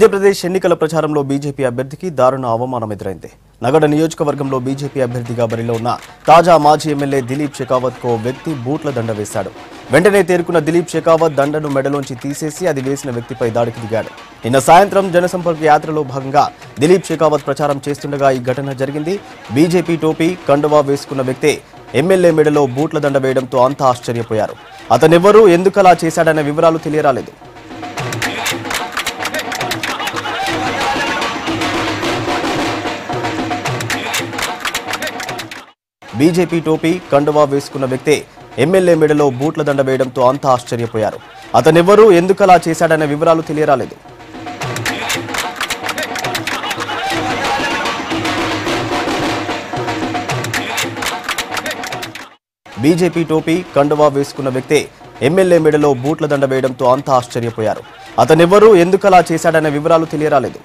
మధ్యప్రదేశ్ ఎన్నికల ప్రచారంలో బీజేపీ అభ్యర్థికి దారుణ అవమానం ఎదురైంది. నగడ నియోజకవర్గంలో బీజేపీ అభ్యర్థిగా బరిలో ఉన్న తాజా మాజీ ఎమ్మెల్యే దిలీప్ షెకావత్ కో వ్యక్తి బూట్ల దండ వేశాడు. వెంటనే తేరుకున్న దిలీప్ షెకావత్ దండను మెడలోంచి తీసేసి అది వేసిన వ్యక్తిపై దాడికి దిగాడు. నిన్న సాయంత్రం జనసంపర్క యాత్రలో భాగంగా దిలీప్ షెకావత్ ప్రచారం చేస్తుండగా ఈ ఘటన జరిగింది. బీజేపీ టోపీ కండువా వేసుకున్న వ్యక్తే ఎమ్మెల్యే మెడలో బూట్ల దండ వేయడంతో అంతా ఆశ్చర్యపోయారు. అతనెవరూ ఎందుకలా చేశాడనే వివరాలు తెలియరాలేదు. బీజేపీ టోపీ కండువా వేసుకున్న వ్యక్తే ఎమ్మెల్యే మెడలో బూట్ల దండ వేయడంతో అంతా ఆశ్చర్యపోయారు. అతనెవరూ ఎందుకలా చేశాడనే వివరాలు తెలియరాలేదు. బీజేపీ టోపీ కండువా వేసుకున్న వ్యక్తే ఎమ్మెల్యే మెడలో బూట్ల దండ వేయడంతో అంతా ఆశ్చర్యపోయారు. అతనెవరూ ఎందుకలా చేశాడనే వివరాలు తెలియరాలేదు.